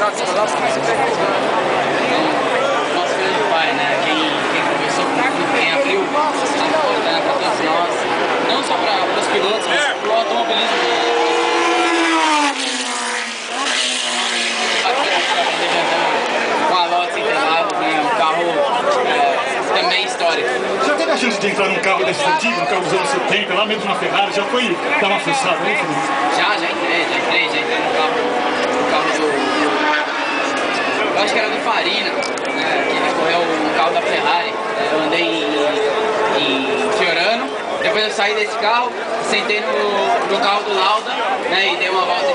Exato, você vai lá, você Nosso grande pai? Quem, abriu para todos nós, não só para os pilotos, mas para o automobilismo. Já teve a chance de entrar num carro desses antigos, um carro dos anos 70, lá mesmo na Ferrari, já foi dar uma fuçada, né? Já, já entrei, Farina, né, que ele correu o carro da Ferrari. Eu andei em, em Fiorano, depois eu saí desse carro, sentei no, no carro do Lauda, né, e dei uma volta em